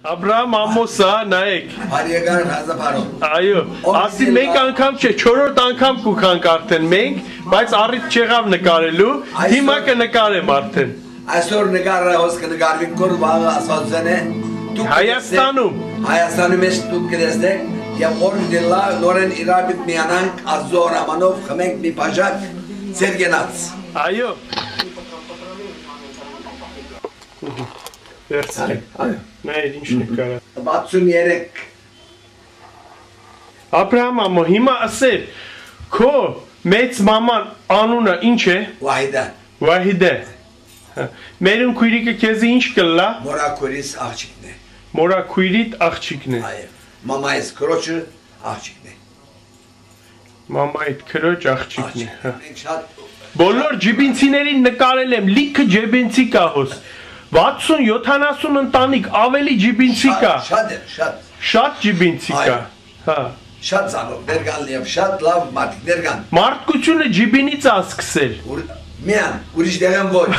Աբրահամ Ամոսա, նայեք։ Հարիեգար հազապարով։ Այո, ասի մեկ անգամ չէ, 4-րդ անգամ կուքանք արդեն մենք, բայց առիթ չեղավ նկարելու, հիմա կնկարեմ արդեն։ Այսօր նկարը հոս կնկարվին կոր վաղը ասվածեն է։ Հայաստանում։ Հայաստանում ես դուք կտեսնեք եւ օր դիլա նորեն իրաբիտ միանանք ազոր ամանով խմենք մի բաժակ ծերգենաց։ Այո։ Վերցրեք։ Այո։ Նայր ինչ նկարա։ 63 Աբրահամ ամո, հիմա ասեր, քո մեծ մաման անունը ինչ է։ Վահիդա Վահիդե։ Հա, Մերուն քույրիկը քեզ ինչ կլա։ մորակորիս աղջիկն է։ Մորա քույրիդ աղջիկն է։ Այո։ Մամայիս քրոջը աղջիկն է։ Մամայիդ քրոջ աղջիկն է։ հա։ Բոլոր ջիբինցիներին նկարել եմ, լիքը ջեբենցի կա հոս։ 60-70 ընտանիք ավելի ջիբինցի կա։ Շատ է, շատ։ Շատ ջիբինցի կա։ Հա։ Շատ ծանոթ ներկան լիավ, շատ լավ մարդիկ ներկան։ Մարդկությունը ջիբինից է սկսել։ միան, ուրիշ դեղեն ոչ։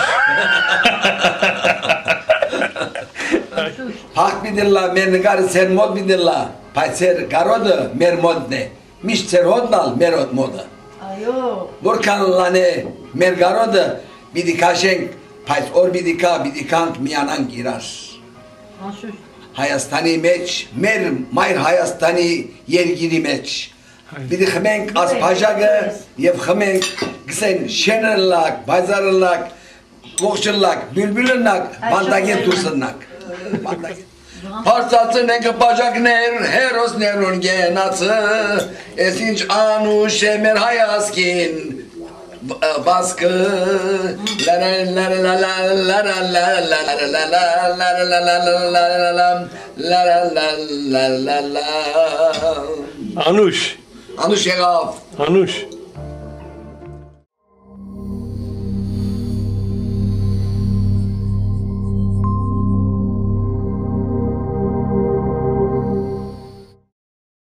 Հաղ միդելլա, մեր նկարը ծեր մոտ միդելլա, բայց ծեր կարոդը մեր մոդն է։ Միշտ ծեր հոդն ալ մեր մոդը։ Այո, Որքան լան է մեր կարոդը, պիտի կաշենք, բայց օր պիտի կա, պիտի կանք միանանք իրար։ Հայաստանի մեջ, մեր մայր Հայաստանի երգիրի մեջ։ Պիտի խմենք ասպաժագը եւ խմենք գսեն շենելակ, բազարելակ, կողջելակ, բülbülնակ, բանդագեն դուսնակ։ Փարծածն ենք բաժակներ, հերոսներուն գենացը, ես ինչ անուշ է մեր հայասկին, baskı Anuş Anuş Şeraf Anuş